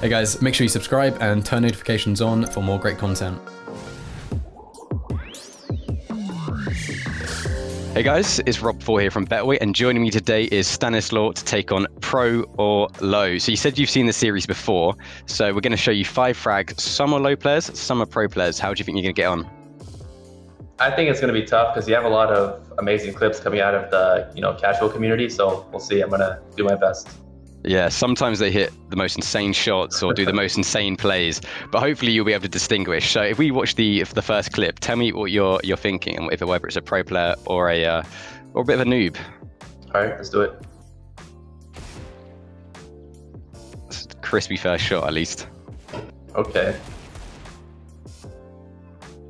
Hey guys, make sure you subscribe and turn notifications on for more great content. Hey guys, it's Rob4 here from Betway, and joining me today is Stanislaw to take on Pro or Low. So you said you've seen the series before, so we're going to show you five frags. Some are low players, some are pro players. How do you think you're going to get on? I think it's going to be tough because you have a lot of amazing clips coming out of the you know casual community. So we'll see. I'm going to do my best. Yeah, sometimes they hit the most insane shots or do the most insane plays, but hopefully you'll be able to distinguish. So if we watch the the first clip, tell me what you're you're thinking, and if whether it's a pro player or a uh, or a bit of a noob. All right, let's do it. Crispy first shot, at least. Okay.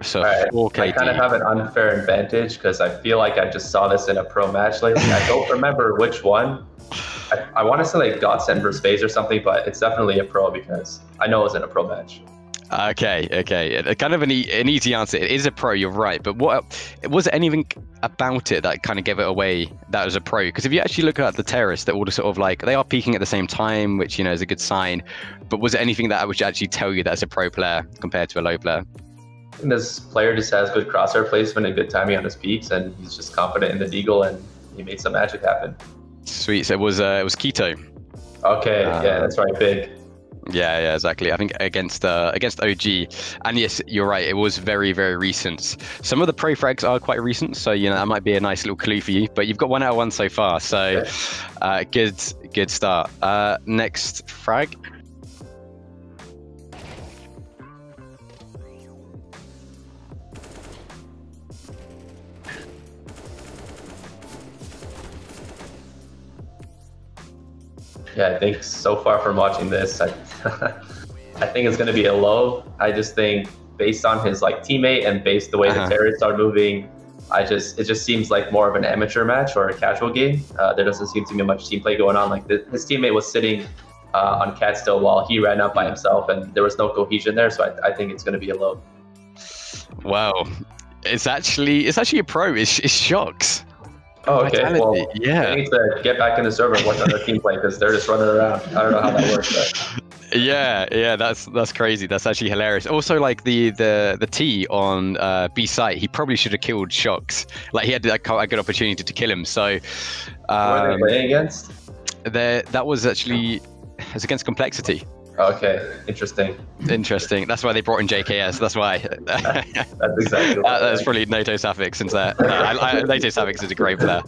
So right. 4K. I kind of have an unfair advantage because I feel like I just saw this in a pro match lately. I don't remember which one. I, I want to say like Godsent versus FaZe or something, but it's definitely a pro because I know it was in a pro match. Okay, okay. Uh, kind of an, e- an easy answer. It is a pro, you're right. But what was there anything about it that kind of gave it away that was a pro? Because if you actually look at the terrorists, they're all sort of like, they are peaking at the same time, which, you know, is a good sign. But was there anything that would actually tell you that's a pro player compared to a low player? this player just has good crosshair placement and good timing on his peaks, and he's just confident in the deagle, and he made some magic happen. Sweet. So it was uh, it was k1to. Okay, uh, yeah, that's right, big. Yeah, yeah, exactly. I think against uh, against OG, and yes, you're right. It was very, very recent. Some of the pro frags are quite recent, so you know that might be a nice little clue for you. But you've got one out of one so far, so uh, good, good start. Uh, next frag. Yeah, I think so far from watching this, I, I think it's going to be a low. I just think based on his like teammate and based the way uh-huh. the terrorists are moving, I just it just seems like more of an amateur match or a casual game. Uh, there doesn't seem to be much team play going on. Like the, his teammate was sitting uh, on cat still while he ran up by himself, and there was no cohesion there. So I, I think it's going to be a low. Wow, it's actually it's actually a pro. It's, it's shox. Oh, okay. Well, yeah. They need to get back in the server and watch other team play because they're just running around. I don't know how that works. But. Yeah, yeah, that's that's crazy. That's actually hilarious. Also, like the the the T on uh, B site, he probably should have killed shox. Like he had a, a good opportunity to kill him. So, um, were they um, playing against? There, that was actually it was against Complexity. Okay, interesting. Interesting. That's why they brought in JKS. That's why. that's exactly. that, that's probably NATO Suffix since that. No, I, I, NATO Suffix is a great player.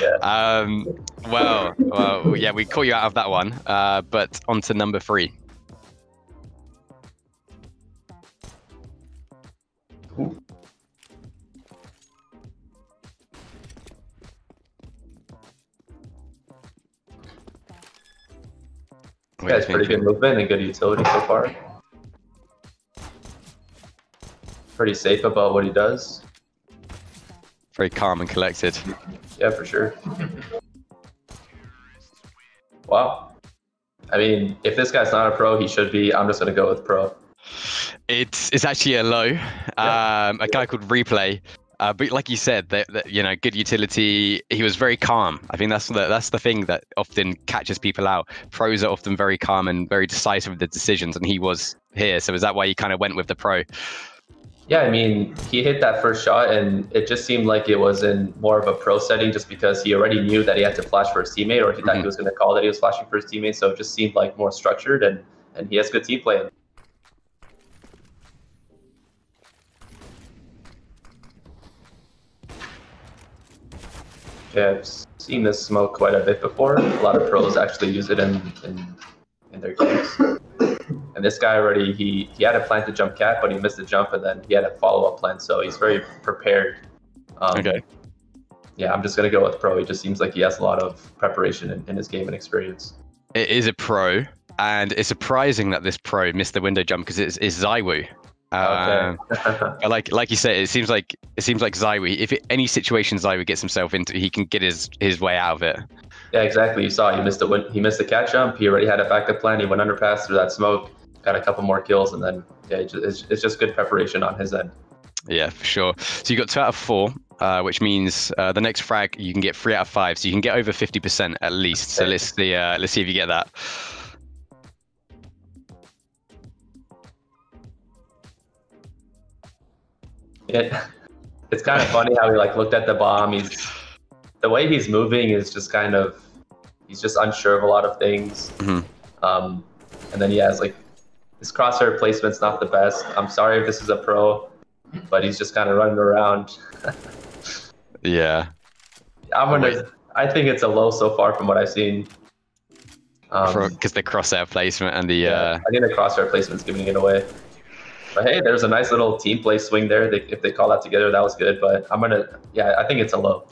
Yeah. Um, well, well, yeah, we caught you out of that one. Uh, but on to number three. Yeah, it's pretty good movement and good utility so far. Pretty safe about what he does. Very calm and collected. Yeah, for sure. wow. I mean, if this guy's not a pro, he should be. I'm just going to go with pro. It's it's actually a low. Yeah. Um, a guy called Replay uh, but like you said, that, that, you know, good utility. He was very calm. I think that's the that's the thing that often catches people out. Pros are often very calm and very decisive with the decisions, and he was here. So is that why you kind of went with the pro? Yeah, I mean, he hit that first shot, and it just seemed like it was in more of a pro setting, just because he already knew that he had to flash for his teammate, or he thought mm-hmm. he was going to call that he was flashing for his teammate. So it just seemed like more structured, and and he has good team play. I've seen this smoke quite a bit before. A lot of pros actually use it in in, in their games. And this guy already he he had a plan to jump cat, but he missed the jump, and then he had a follow up plan. So he's very prepared. Um, okay. Yeah, I'm just gonna go with pro. He just seems like he has a lot of preparation in, in his game and experience. It is a pro, and it's surprising that this pro missed the window jump because it's, it's ZywOo. Okay. Um, like like you said, it seems like it seems like ZywOo. If it, any situation ZywOo gets himself into, he can get his his way out of it. Yeah, exactly. You saw he missed a win- he missed a catch jump. He already had a backup plan. He went underpass through that smoke, got a couple more kills, and then yeah, it's, it's just good preparation on his end. Yeah, for sure. So you got two out of four, uh, which means uh, the next frag you can get three out of five. So you can get over fifty percent at least. So let's see. Uh, let's see if you get that. It, it's kind of funny how he like looked at the bomb. He's the way he's moving is just kind of he's just unsure of a lot of things. Mm-hmm. Um, and then he has like his crosshair placement's not the best. I'm sorry if this is a pro, but he's just kind of running around. yeah. I'm gonna. I think it's a low so far from what I've seen. Because um, the crosshair placement and the. Yeah, uh... I think the crosshair placement's giving it away. But hey, there's a nice little team play swing there. They, if they call that together, that was good. But I'm gonna. Yeah, I think it's a low.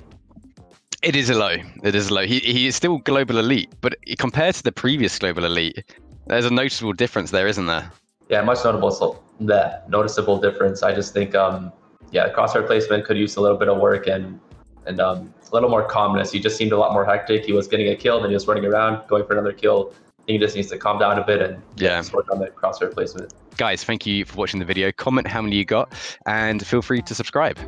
It is a low. It is a low. He he is still global elite, but compared to the previous global elite, there's a noticeable difference there, isn't there? Yeah, much notable. So that noticeable difference. I just think, um, yeah, crosshair placement could use a little bit of work and and um, a little more calmness. He just seemed a lot more hectic. He was getting a kill, then he was running around, going for another kill. He just needs to calm down a bit and yeah, work on the crosshair placement. Guys, thank you for watching the video. Comment how many you got, and feel free to subscribe.